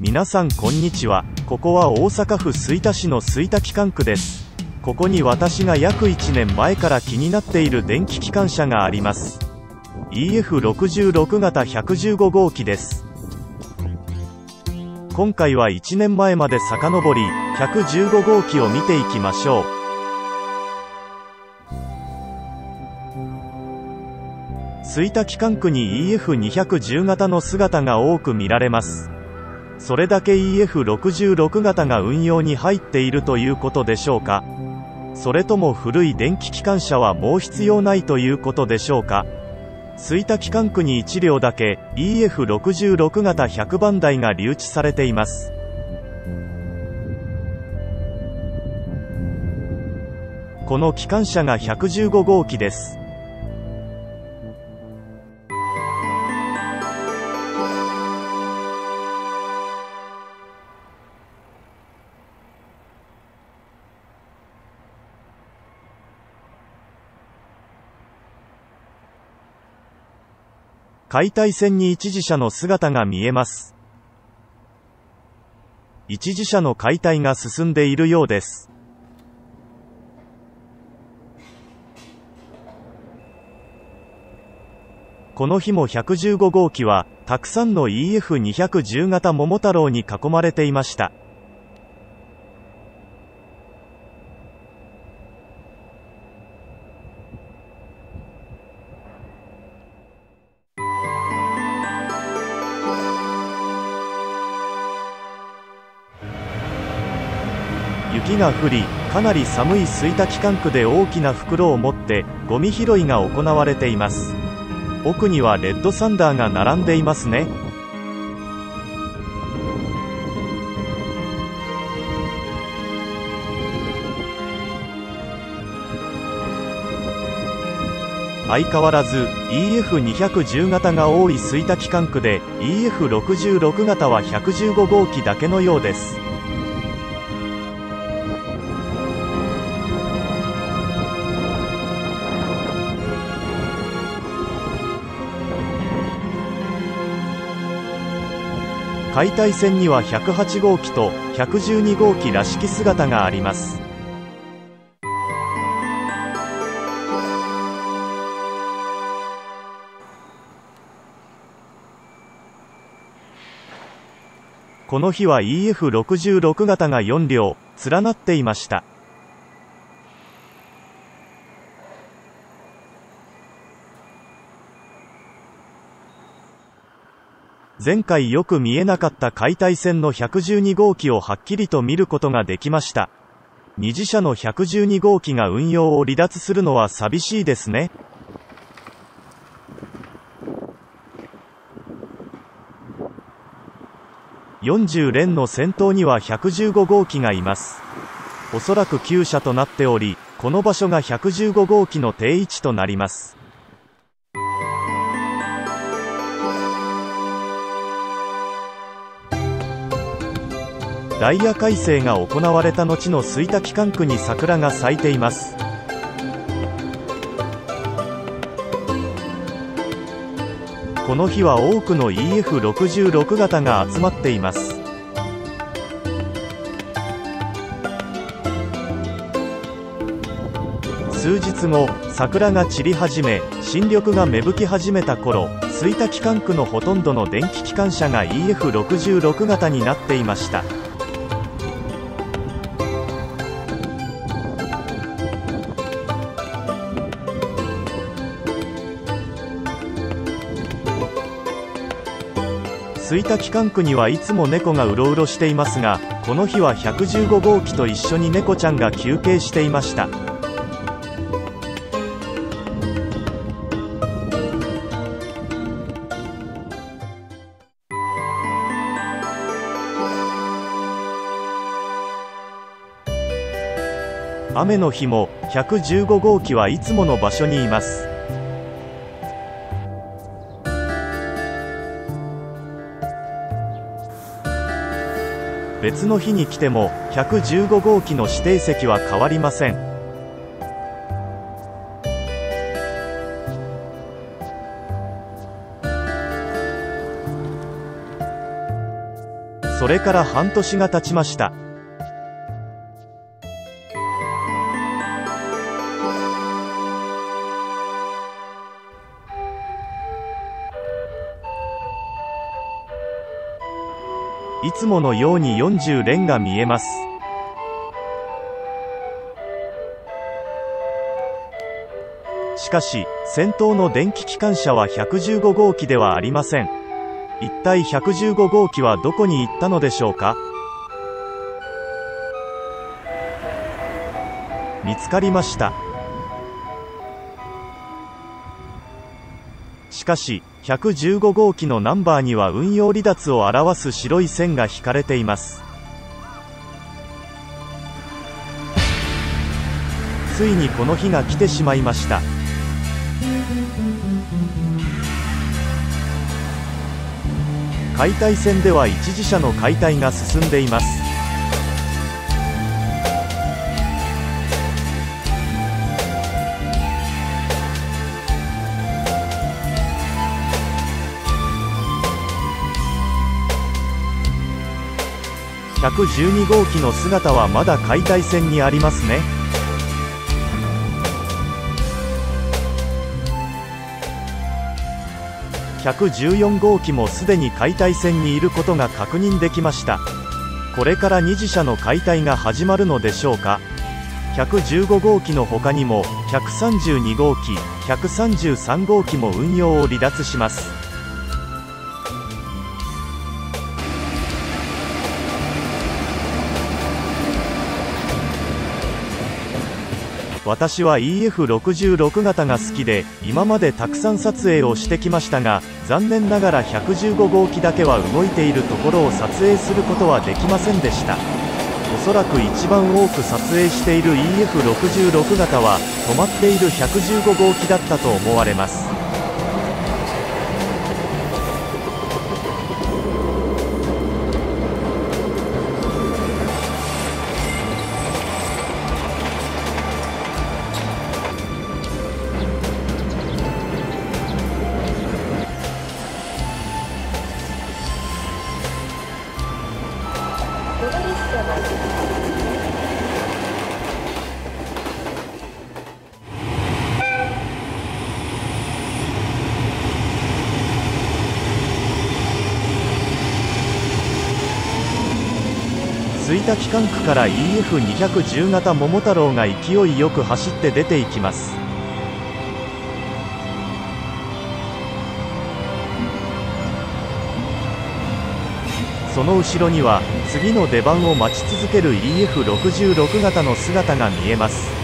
皆さんこんにちは。ここは大阪府吹田市の吹田機関区です。ここに私が約1年前から気になっている電気機関車があります。EF66 型115号機です。今回は1年前まで遡り115号機を見ていきましょう。吹田機関区に EF210 型の姿が多く見られます。それだけ EF66 型が運用に入っているということでしょうか。それとも古い電気機関車はもう必要ないということでしょうか。吹田機関区に1両だけ EF66 型100番台が留置されています。この機関車が115号機です。解体線に一時車の姿が見えます。一時車の解体が進んでいるようです。この日も115号機は、たくさんの EF210 型桃太郎に囲まれていました。雪が降りかなり寒い吹田機関区で大きな袋を持ってゴミ拾いが行われています。奥にはレッドサンダーが並んでいますね。相変わらず EF210 型が多い吹田機関区で EF66 型は115号機だけのようです。解体船には108号機と112号機らしき姿があります。この日は EF66 型が4両連なっていました。前回よく見えなかった解体線の112号機をはっきりと見ることができました。二次車の112号機が運用を離脱するのは寂しいですね。40連の先頭には115号機がいます。おそらく9車となっており、この場所が115号機の定位置となります。ダイヤ改正が行われた後の吹田機関区に桜が咲いています。この日は多くの EF66 型が集まっています。数日後桜が散り始め新緑が芽吹き始めた頃吹田機関区のほとんどの電気機関車が EF66 型になっていました。吹田機関区にはいつも猫がうろうろしていますがこの日は115号機と一緒に猫ちゃんが休憩していました。雨の日も115号機はいつもの場所にいます。別の日に来ても115号機の指定席は変わりません。それから半年が経ちました。いつものように40連が見えます。しかし先頭の電気機関車は115号機ではありません。一体115号機はどこに行ったのでしょうか？見つかりました。かし115号機のナンバーには運用離脱を表す白い線が引かれています。ついにこの日が来てしまいました。解体線では一次車の解体が進んでいます。112号機の姿はまだ解体線にありますね。114号機もすでに解体線にいることが確認できました。これから2次車の解体が始まるのでしょうか。115号機の他にも132号機133号機も運用を離脱します。私は EF66 型が好きで今までたくさん撮影をしてきましたが残念ながら115号機だけは動いているところを撮影することはできませんでした。おそらく一番多く撮影している EF66 型は止まっている115号機だったと思われます。田機関区から EF210 型桃太郎が勢いよく走って出ていきます。その後ろには次の出番を待ち続ける EF66 型の姿が見えます。